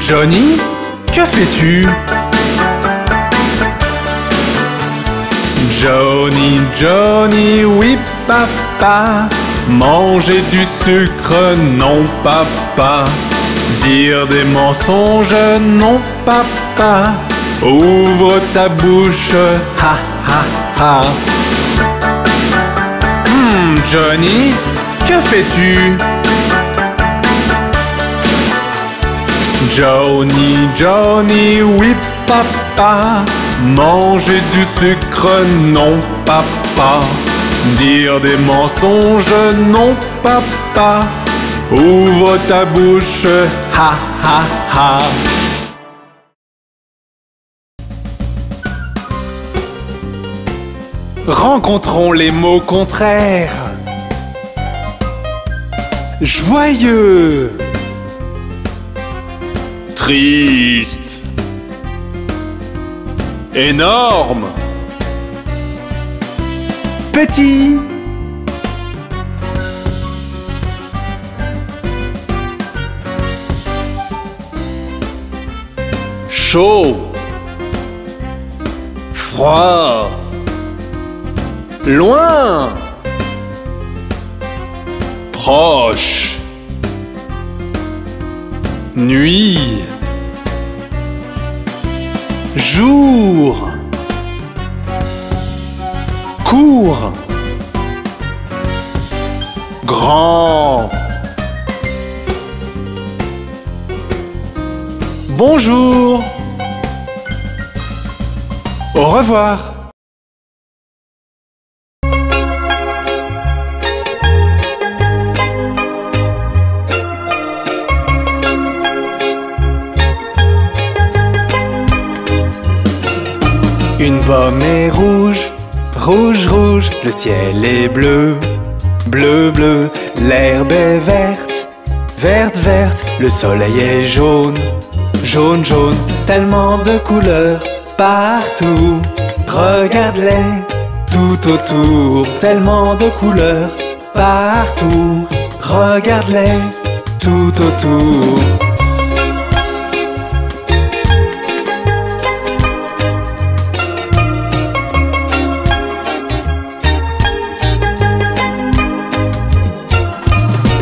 Johnny, que fais-tu? Johnny, Johnny, oui papa, manger du sucre, non papa, dire des mensonges, non papa, ouvre ta bouche, ha ha ha. Hmm, Johnny, que fais-tu? Johnny, Johnny, oui papa, manger du sucre, non papa, dire des mensonges, non papa, ouvre ta bouche, ha ha ha. Rencontrons les mots contraires. Joyeux. Triste. Énorme. Petit. Chaud. Froid. Loin. Proche. Nuit. Jour. Court. Grand. Bonjour. Au revoir. Une pomme est rouge, rouge, rouge, le ciel est bleu, bleu, bleu, l'herbe est verte, verte, verte, le soleil est jaune, jaune, jaune, tellement de couleurs partout. Regarde-les tout autour, tellement de couleurs partout. Regarde-les tout autour.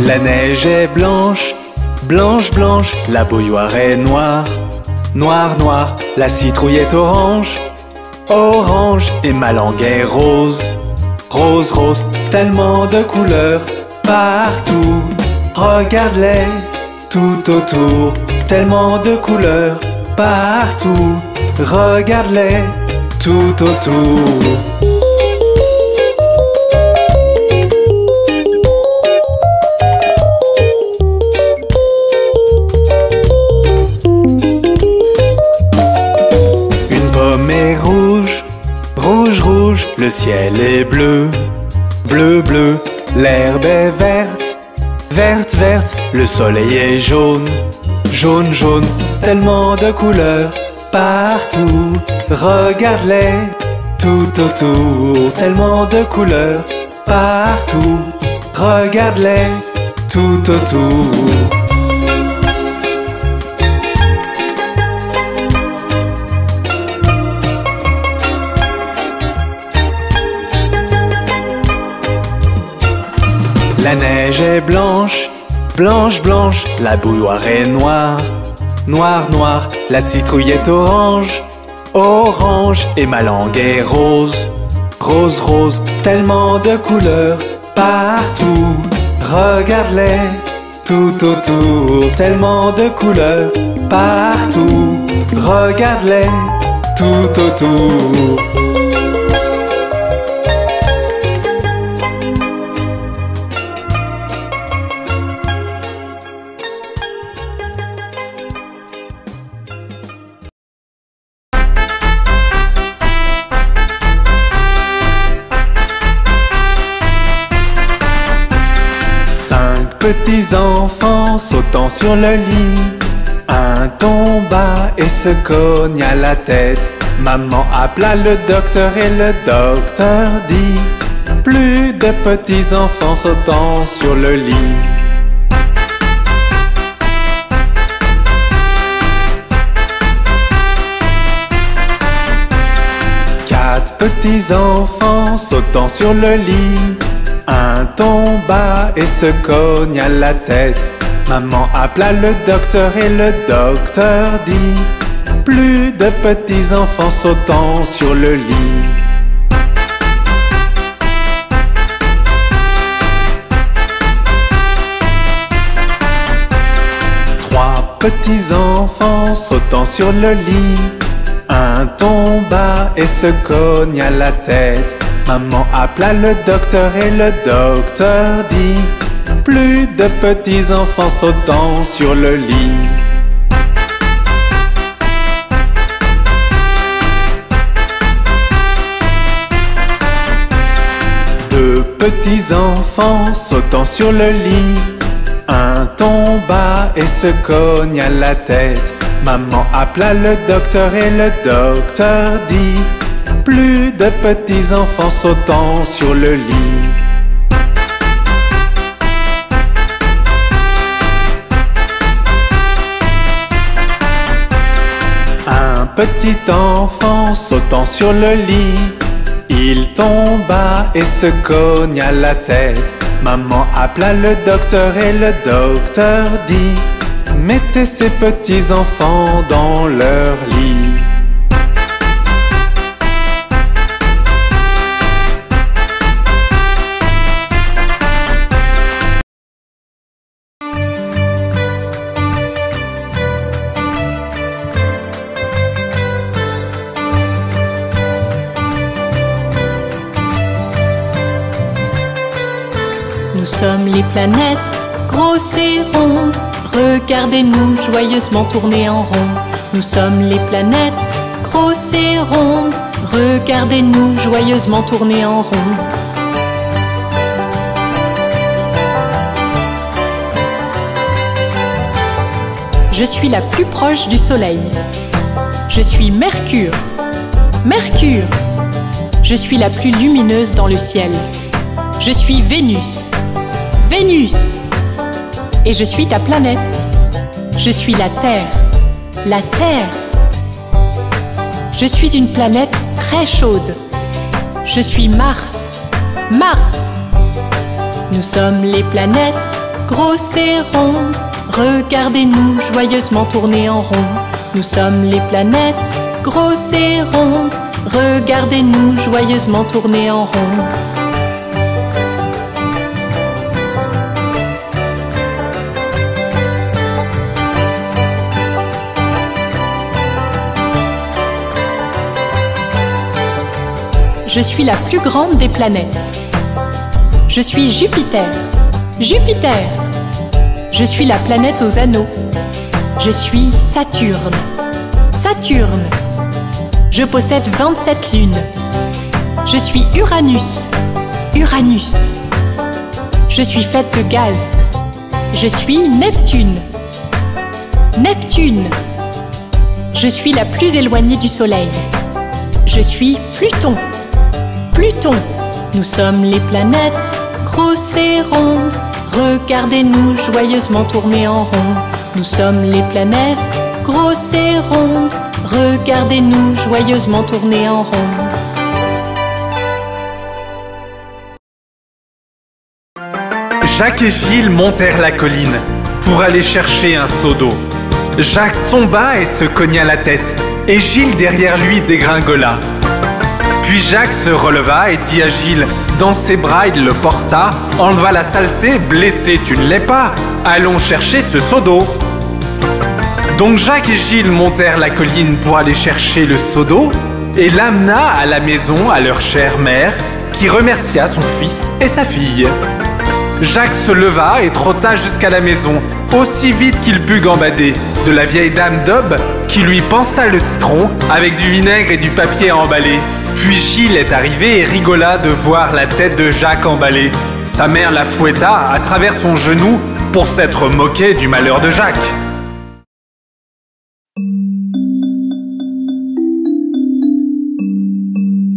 La neige est blanche, blanche, blanche, la bouilloire est noire, noire, noire, la citrouille est orange, orange, et ma langue est rose, rose, rose, tellement de couleurs partout. Regarde-les tout autour, tellement de couleurs partout. Regarde-les tout autour. Le ciel est bleu, bleu, bleu, l'herbe est verte, verte, verte, le soleil est jaune, jaune, jaune, tellement de couleurs partout. Regarde-les tout autour, tellement de couleurs partout. Regarde-les tout autour. La neige est blanche, blanche, blanche, la bouilloire est noire, noire, noire, la citrouille est orange, orange, et ma langue est rose, rose, rose, tellement de couleurs partout. Regarde-les tout autour, tellement de couleurs partout. Regarde-les tout autour. petits enfants sautant sur le lit. Un tomba et se cogna la tête. Maman appela le docteur et le docteur dit Plus de petits enfants sautant sur le lit. Quatre petits enfants sautant sur le lit. Tomba et se cogna la tête. Maman appela le docteur et le docteur dit Plus de petits enfants sautant sur le lit. Trois petits enfants sautant sur le lit. Un tomba et se cogna la tête. Maman appela le docteur et le docteur dit Plus de petits enfants sautant sur le lit. Deux petits enfants sautant sur le lit. Un tomba et se cogna la tête. Maman appela le docteur et le docteur dit Plus de petits enfants sautant sur le lit. Un petit enfant sautant sur le lit, il tomba et se cogna la tête. Maman appela le docteur et le docteur dit Mettez ces petits enfants dans leur lit. Les planètes, grosses et rondes. Regardez-nous joyeusement tourner en rond. Nous sommes les planètes, grosses et rondes. Regardez-nous joyeusement tourner en rond. Je suis la plus proche du Soleil. Je suis Mercure. Mercure. Je suis la plus lumineuse dans le ciel. Je suis Vénus. Vénus. Et je suis ta planète. Je suis la Terre. La Terre. Je suis une planète très chaude. Je suis Mars. Mars. Nous sommes les planètes, grosses et rondes. Regardez-nous joyeusement tourner en rond. Nous sommes les planètes, grosses et rondes. Regardez-nous joyeusement tourner en rond. Je suis la plus grande des planètes. Je suis Jupiter. Jupiter. Je suis la planète aux anneaux. Je suis Saturne. Saturne. Je possède 27 lunes. Je suis Uranus. Uranus. Je suis faite de gaz. Je suis Neptune. Neptune. Je suis la plus éloignée du Soleil. Je suis Pluton. Nous sommes les planètes, grosses et rondes. Regardez-nous joyeusement tourner en rond. Nous sommes les planètes, grosses et rondes. Regardez-nous joyeusement tourner en rond. Jacques et Gilles montèrent la colline pour aller chercher un seau d'eau. Jacques tomba et se cogna la tête, et Gilles derrière lui dégringola. Puis Jacques se releva et dit à Gilles, dans ses bras il le porta, enleva la saleté, blessé tu ne l'es pas, allons chercher ce seau d'eau. Donc Jacques et Gilles montèrent la colline pour aller chercher le seau d'eau et l'amena à la maison à leur chère mère, qui remercia son fils et sa fille. Jacques se leva et trotta jusqu'à la maison, aussi vite qu'il put gambader, de la vieille dame d'Aube qui lui pansa le citron avec du vinaigre et du papier emballé. Puis Gilles est arrivé et rigola de voir la tête de Jacques emballée. Sa mère la fouetta à travers son genou pour s'être moqué du malheur de Jacques.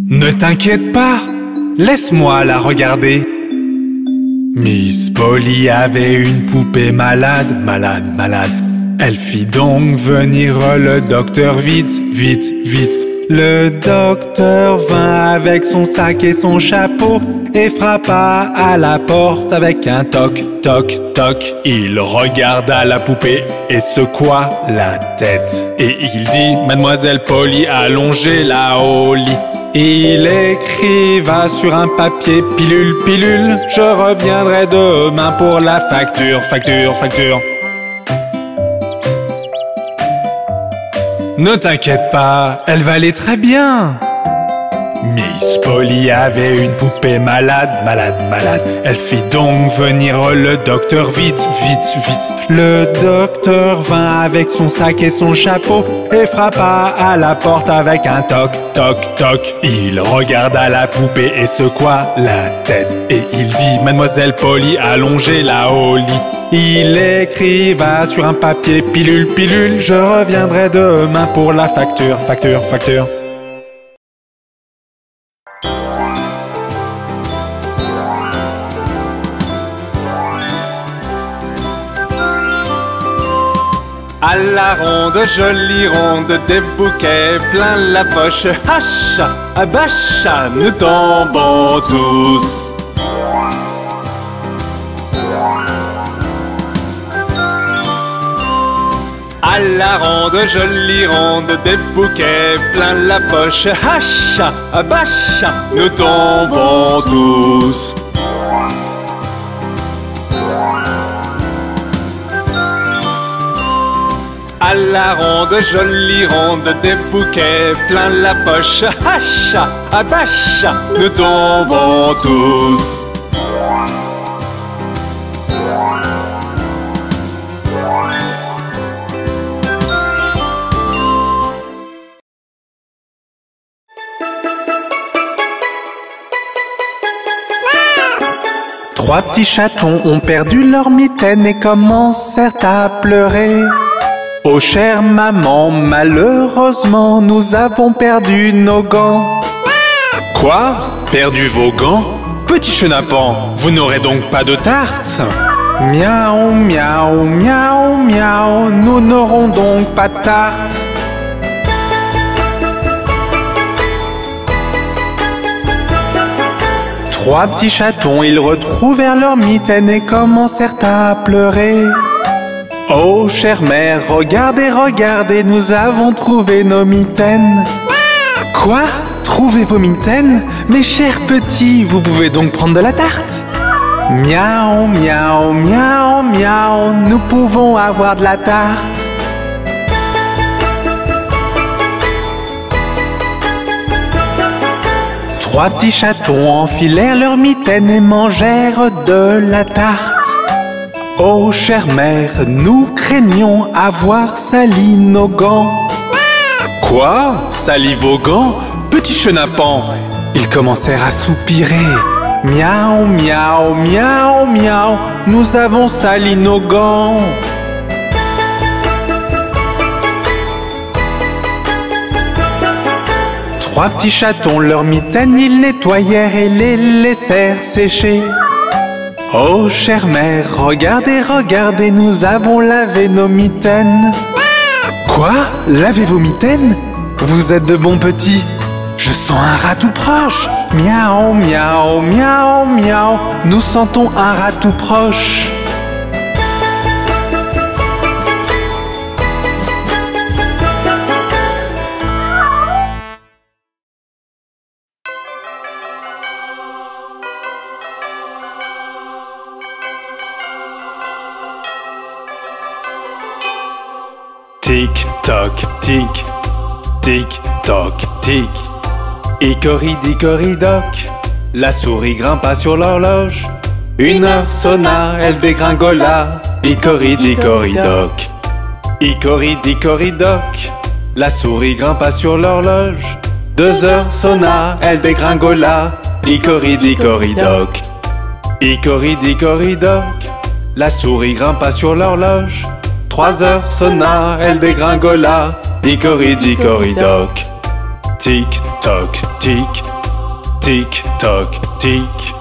Ne t'inquiète pas, laisse-moi la regarder. Miss Polly avait une poupée malade, malade, malade. Elle fit donc venir le docteur vite, vite, vite. Le docteur vint avec son sac et son chapeau et frappa à la porte avec un toc, toc, toc. Il regarda la poupée et secoua la tête. Et il dit, Mademoiselle Polly allongez là au lit. Il écriva sur un papier pilule, pilule, je reviendrai demain pour la facture, facture, facture. Ne t'inquiète pas, elle va aller très bien. Miss Polly avait une poupée malade, malade, malade. Elle fit donc venir le docteur vite, vite, vite. Le docteur vint avec son sac et son chapeau et frappa à la porte avec un toc, toc, toc. Il regarda la poupée et secoua la tête. Et il dit, Mademoiselle Polly, allongez là au lit. Il écriva sur un papier pilule, pilule, je reviendrai demain pour la facture, facture, facture. À la ronde, jolie ronde, des bouquets plein la poche. Hacha, abacha, nous tombons tous. À la ronde, jolie ronde, des bouquets plein la poche. Hacha, abacha, nous tombons tous. À la ronde, jolie ronde, des bouquets plein la poche. Hacha, abacha, nous tombons tous. Trois petits chatons ont perdu leur mitaine et commencèrent à pleurer. Oh chère maman, malheureusement, nous avons perdu nos gants. Quoi? Perdu vos gants? Petit chenapan, vous n'aurez donc pas de tarte? Miaou, miaou, miaou, miaou, nous n'aurons donc pas de tarte. Trois petits chatons, ils retrouvèrent leur mitaine et commencèrent à pleurer. Oh chère mère, regardez, regardez, nous avons trouvé nos mitaines. Quoi? Trouver vos mitaines? Mes chers petits, vous pouvez donc prendre de la tarte? Miaou, miaou, miaou, miaou, nous pouvons avoir de la tarte. Trois petits chatons enfilèrent leurs mitaines et mangèrent de la tarte. Oh chère mère, nous craignons avoir sali nos gants. Quoi? Sali vos gants? Petit chenapan Ils commencèrent à soupirer. Miaou, miaou, miaou, miaou, nous avons sali nos gants. Trois petits chatons leur mitaine, ils nettoyèrent et les laissèrent sécher. Oh chère mère, regardez, regardez, nous avons lavé nos mitaines. Quoi? Laver vos mitaines? Vous êtes de bons petits. Je sens un rat tout proche. Miaou, miaou, miaou, miaou. Nous sentons un rat tout proche. Toc tic, tic toc tic. Icori-dicori-doc, la souris grimpa sur l'horloge. Une heure sonna, elle dégringola. Icori-dicori-doc, Icori-dicori-doc, la souris grimpa sur l'horloge. Deux heures sonna, elle dégringola. Icori-dicori-doc, Icori-dicori-doc, la souris grimpa sur l'horloge. Trois heures sonna, elle dégringola. Icori-dicori-doc. Tic toc tic, tic toc tic.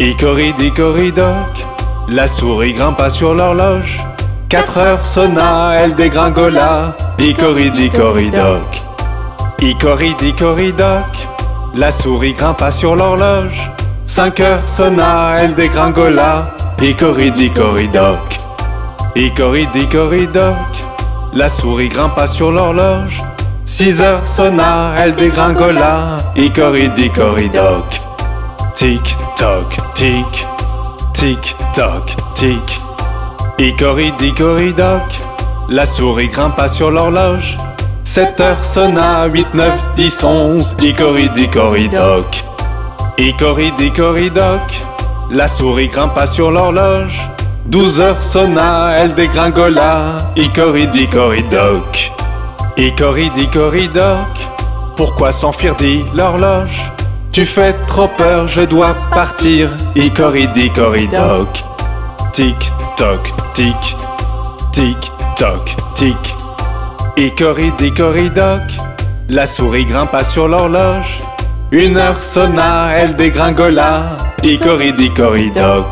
Icori-dicori-doc. La souris grimpa sur l'horloge. Quatre heures sonna, elle dégringola. Icori-dicori-doc. Icoridicoridoc, la souris grimpa sur l'horloge. Cinq heures sonna, elle dégringola. Icoridicoridoc, Icoridicoridoc, la souris grimpa sur l'horloge. Six heures sonna, elle dégringola. Icoridicoridoc. Tic toc tic, tic toc tic. Icoridicoridoc, la souris grimpa sur l'horloge. 7 heures sonna, 8, 9, 10, 11, Icoridicoridoc. Icoridicoridoc, la souris grimpa sur l'horloge. 12 heures sonna, elle dégringola, Icoridicoridoc. Icoridicoridoc, pourquoi s'enfuir dit l'horloge? Tu fais trop peur, je dois partir, Icoridicoridoc. Tic, toc, tic, tic, toc, tic. Icoridicoridoc, la souris grimpa sur l'horloge. Une heure sonna, elle dégringola, Icoridicoridoc.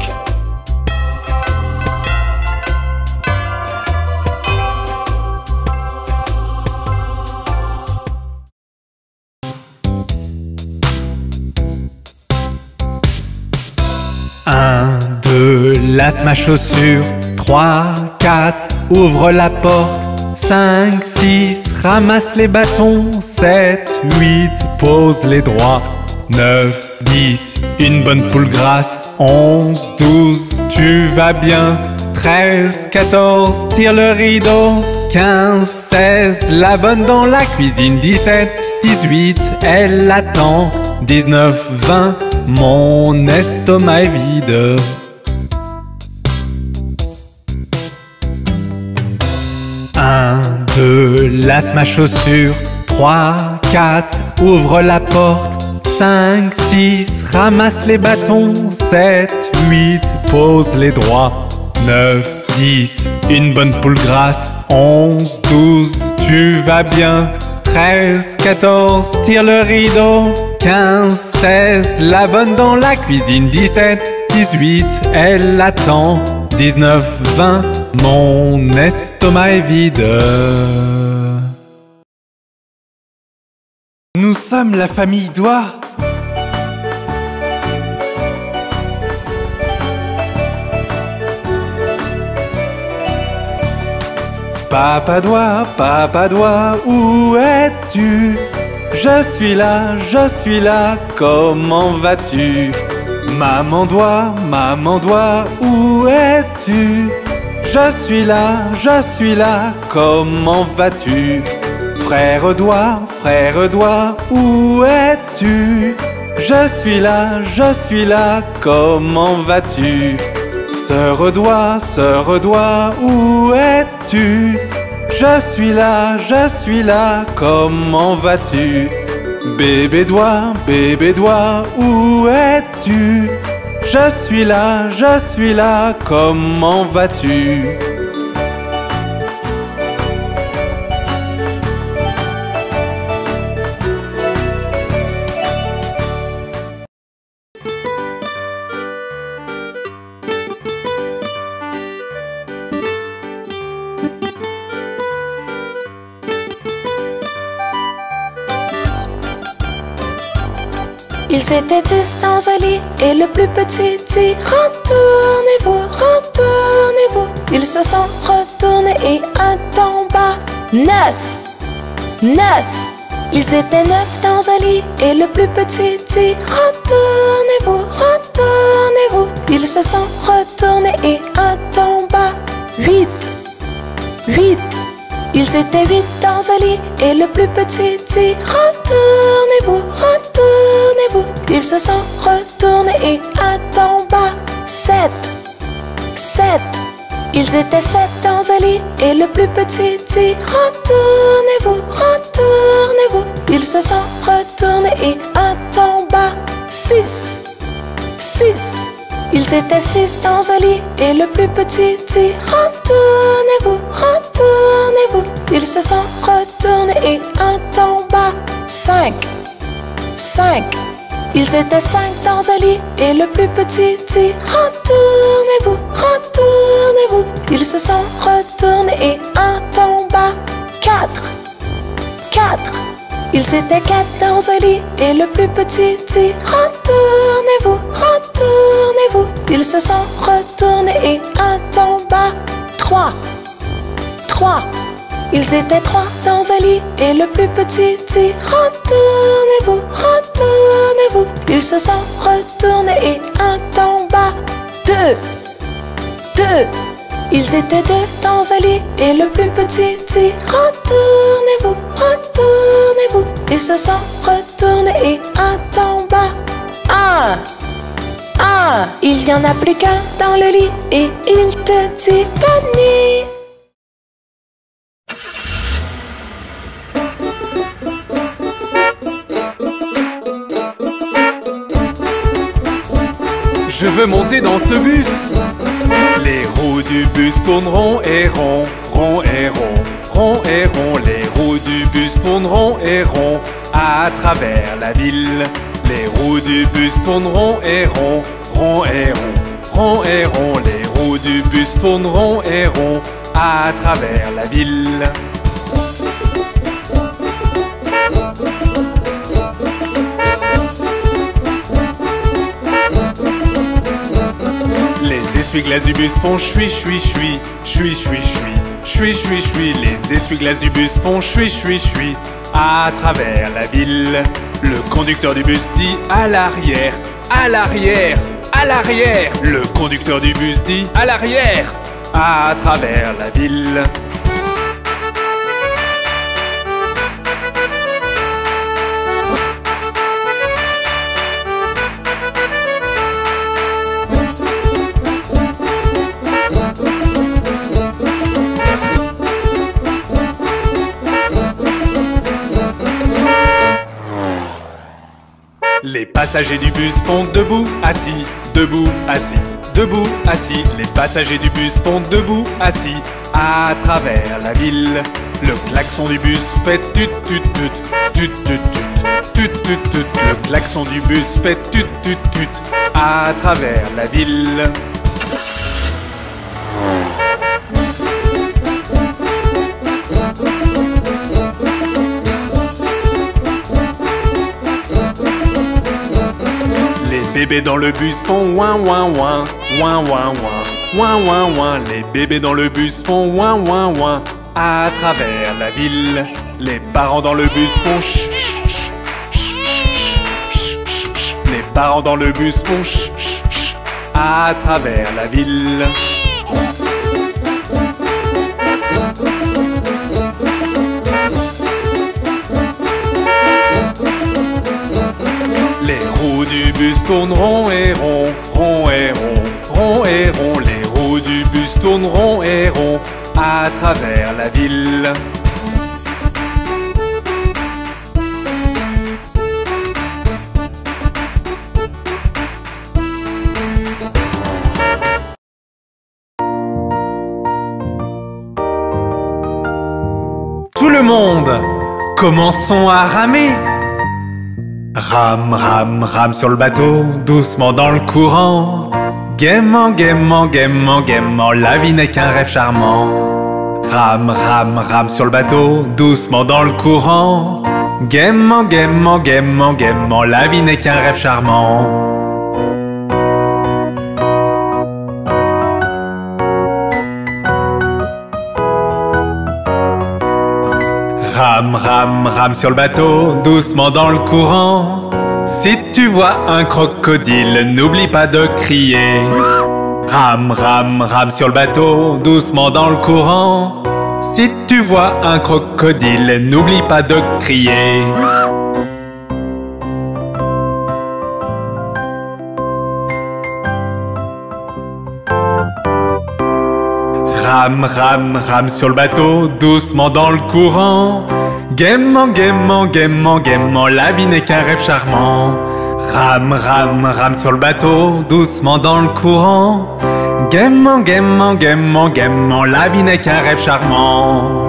Lasse ma chaussure. Trois, quatre, ouvre la porte. 5, 6, ramasse les bâtons. 7, 8, pose les droits. 9, 10, une bonne poule grasse. 11, 12, tu vas bien. 13, 14, tire le rideau. 15, 16, la bonne dans la cuisine. 17, 18, elle attend. 19, 20, mon estomac est vide. Un, deux, lasse ma chaussure. 3, 4, ouvre la porte. 5, 6, ramasse les bâtons. 7, 8, pose les droits. 9, 10, une bonne poule grasse. 11, 12, tu vas bien. 13, 14, tire le rideau. 15, 16, la bonne dans la cuisine. 17, 18, elle attend. 19, 20, mon estomac est vide. Nous sommes la famille Doigt. Papa Doigt, Papa Doigt, où es-tu? Je suis là, je suis là, comment vas-tu? Maman Doigt, Maman Doigt, où es-tu? Je suis là, je suis là, comment vas-tu? Frère Doigt, frère Doigt, où es-tu? Je suis là, je suis là, comment vas-tu? Sœur Doigt, Sœur Doigt, où es-tu? Je suis là, je suis là, comment vas-tu? Bébé Doigt, bébé Doigt, où es-tu? Je suis là, je suis là, comment vas-tu? Ils étaient dix dans un lit et le plus petit dit Retournez-vous, retournez-vous. Ils se sont retournés et un tomba. Neuf, neuf. Ils étaient neuf dans un lit et le plus petit dit Retournez-vous, retournez-vous. Ils se sont retournés et un tomba. Huit, huit. Ils étaient huit dans un lit et le plus petit dit Retournez-vous, retournez-vous. Ils se sont retournés et un tomba. Sept, sept. Ils étaient sept dans un lit et le plus petit dit Retournez-vous, retournez-vous. Ils se sont retournés et un tomba. Six, six. Ils étaient six dans un lit et le plus petit dit Retournez-vous, retournez-vous. Ils se sont retournés et un tomba. Cinq, cinq. Ils étaient cinq dans un lit et le plus petit dit Retournez-vous, retournez-vous. Ils se sont retournés et un tomba. Quatre, quatre. Ils étaient quatre dans un lit et le plus petit dit Retournez-vous, retournez-vous. Ils se sont retournés et un tomba. Trois, trois. Ils étaient trois dans un lit et le plus petit dit Retournez-vous, retournez-vous. Ils se sont retournés et un tomba. Deux, deux. Ils étaient deux dans un lit et le plus petit dit Retournez-vous, retournez-vous. Ils se sont retournés et un tomba. Un, un. Il n'y en a plus qu'un dans le lit et il te dit bonne nuit. Je veux monter dans ce bus. Les roues du bus tourneront et rond, rond et rond, rond et rond. Les roues du bus tourneront et rond à travers la ville. Les roues du bus tourneront et rond, rond et rond, rond et rond. Les roues du bus tourneront et rond à travers la ville. essuie-glaces du bus font chui chui chui, chui chui chui, chui chui chui. Les essuie-glaces du bus font chui chui chui à travers la ville. Le conducteur du bus dit à l'arrière, à l'arrière, à l'arrière. Le conducteur du bus dit à l'arrière, à travers la ville. Les passagers du bus font debout, assis, debout, assis, debout, assis. Les passagers du bus font debout, assis, à travers la ville. Le klaxon du bus fait tut tut tut, tut tut tut, tut tut tut. Le klaxon du bus fait tut tut tut, à travers la ville. Bébés dans le bus font ouin ouin ouin, ouin ouin ouin, ouin ouin ouin. Les bébés dans le bus font ouin ouin ouin à travers la ville. Les parents dans le bus font ch ch ch. Les parents dans le bus font ch ch à travers la ville. Du bus tourneront et rond, rond et rond, rond et rond. Les roues du bus tourneront et rond à travers la ville. Tout le monde, commençons à ramer. Rame, rame, rame sur le bateau, doucement dans le courant. Gaiement, gaiement, gaiement, gaiement, la vie n'est qu'un rêve charmant. Rame, rame, rame sur le bateau, doucement dans le courant. Gaiement, gaiement, gaiement, gaiement, la vie n'est qu'un rêve charmant. Rame, rame, rame sur le bateau, doucement dans le courant. Si tu vois un crocodile, n'oublie pas de crier. Rame, rame, rame sur le bateau, doucement dans le courant. Si tu vois un crocodile, n'oublie pas de crier. Rame, rame, rame sur le bateau, doucement dans le courant. Gaiement, gaiement, gaiement, gaiement, la vie n'est qu'un rêve charmant. Rame, rame, rame sur le bateau, doucement dans le courant. Gaiement, gaiement, gaiement, gaiement, la vie n'est qu'un rêve charmant.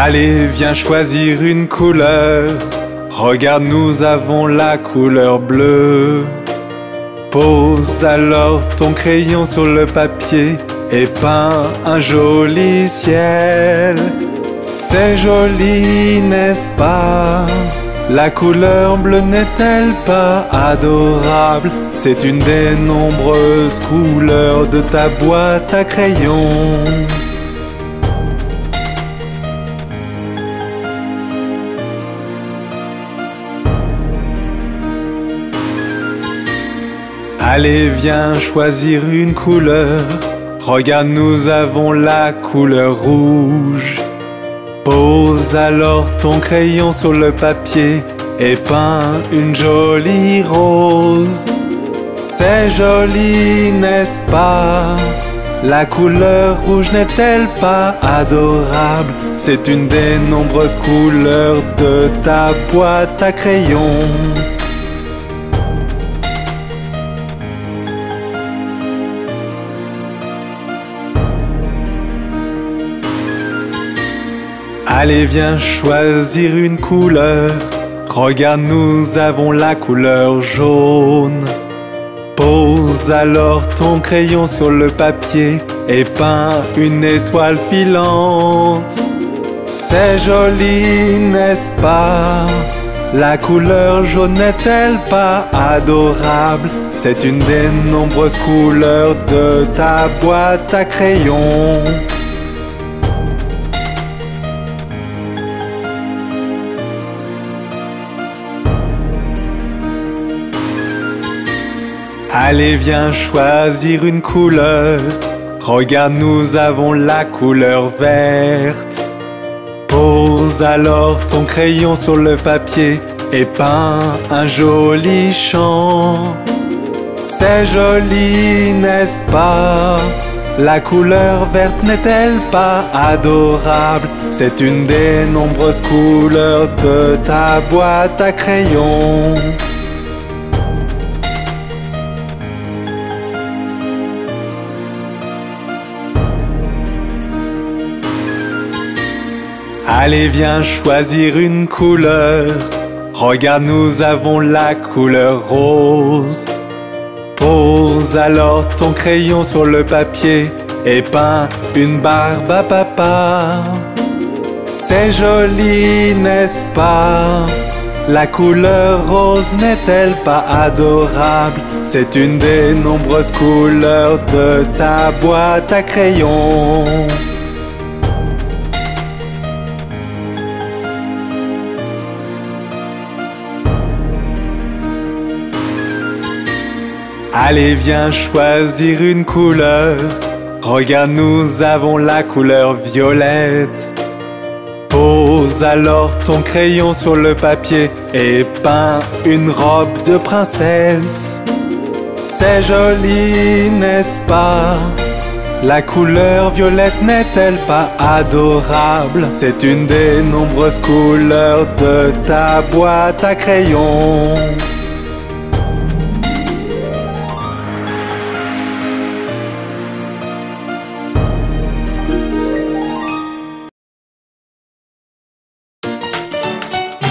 Allez, viens choisir une couleur. Regarde, nous avons la couleur bleue. Pose alors ton crayon sur le papier et peins un joli ciel. C'est joli, n'est-ce pas? La couleur bleue n'est-elle pas adorable? C'est une des nombreuses couleurs de ta boîte à crayons. Allez, viens choisir une couleur. Regarde, nous avons la couleur rouge. Pose alors ton crayon sur le papier et peins une jolie rose. C'est joli, n'est-ce pas? La couleur rouge n'est-elle pas adorable? C'est une des nombreuses couleurs de ta boîte à crayons. Allez, viens choisir une couleur. Regarde, nous avons la couleur jaune. Pose alors ton crayon sur le papier et peins une étoile filante. C'est joli, n'est-ce pas? La couleur jaune n'est-elle pas adorable? C'est une des nombreuses couleurs de ta boîte à crayons. Allez, viens choisir une couleur. Regarde, nous avons la couleur verte. Pose alors ton crayon sur le papier et peins un joli champ. C'est joli, n'est-ce pas? La couleur verte n'est-elle pas adorable? C'est une des nombreuses couleurs de ta boîte à crayons. Allez, viens choisir une couleur. Regarde, nous avons la couleur rose. Pose alors ton crayon sur le papier et peins une barbe à papa. C'est joli, n'est-ce pas? La couleur rose n'est-elle pas adorable? C'est une des nombreuses couleurs de ta boîte à crayons. Allez, viens choisir une couleur. Regarde, nous avons la couleur violette. Pose alors ton crayon sur le papier et peins une robe de princesse. C'est joli, n'est-ce pas? La couleur violette n'est-elle pas adorable? C'est une des nombreuses couleurs de ta boîte à crayons.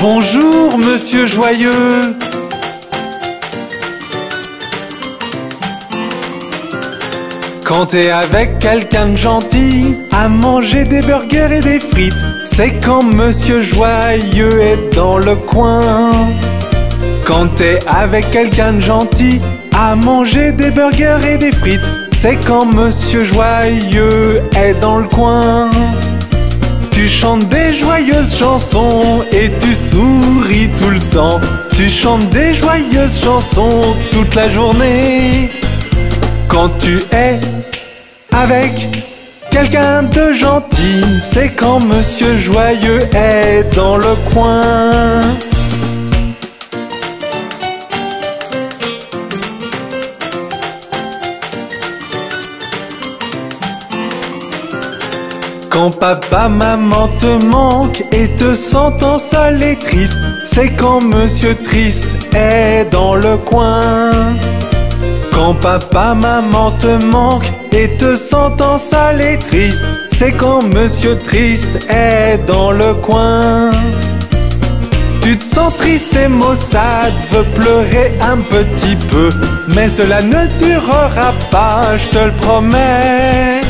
Bonjour, monsieur Joyeux. Quand t'es avec quelqu'un de gentil, à manger des burgers et des frites, c'est quand monsieur Joyeux est dans le coin. Quand t'es avec quelqu'un de gentil, à manger des burgers et des frites, c'est quand monsieur Joyeux est dans le coin. Tu chantes des joyeuses chansons et tu souris tout le temps. Tu chantes des joyeuses chansons toute la journée. Quand tu es avec quelqu'un de gentil, c'est quand Monsieur Joyeux est dans le coin. Quand papa, maman te manque et te sentant seul et triste, c'est quand monsieur triste est dans le coin. Quand papa, maman te manque et te sentant sale et triste, c'est quand Monsieur Triste est dans le coin. Tu te sens triste et maussade, veux pleurer un petit peu, mais cela ne durera pas, je te le promets.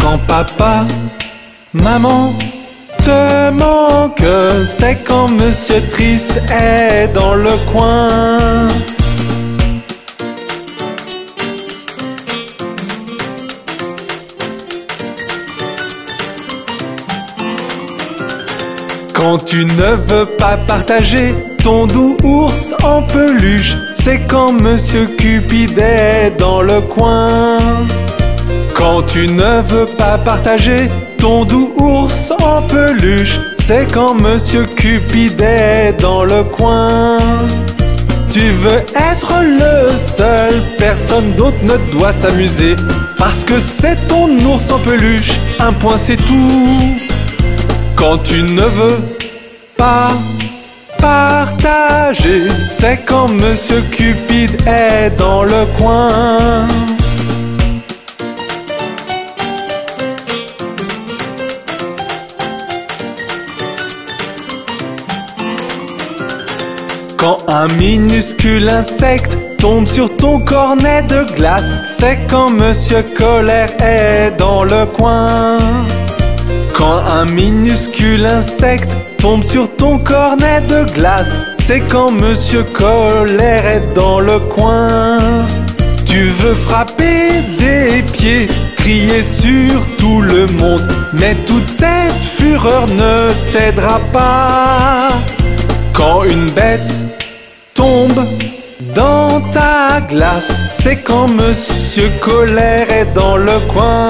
Quand papa, maman te manque, c'est quand Monsieur Triste est dans le coin. Quand tu ne veux pas partager ton doux ours en peluche, c'est quand Monsieur Cupid est dans le coin. Quand tu ne veux pas partager ton doux ours en peluche, c'est quand Monsieur Cupid est dans le coin. Tu veux être le seul, personne d'autre ne doit s'amuser, parce que c'est ton ours en peluche, un point c'est tout. Quand tu ne veux pas partager, c'est quand Monsieur Cupid est dans le coin. Quand un minuscule insecte tombe sur ton cornet de glace, c'est quand Monsieur Colère est dans le coin. Quand un minuscule insecte tombe sur ton cornet de glace, c'est quand Monsieur Colère est dans le coin. Tu veux frapper des pieds, crier sur tout le monde, mais toute cette fureur ne t'aidera pas. Quand une bête dans ta glace, c'est quand Monsieur Colère est dans le coin.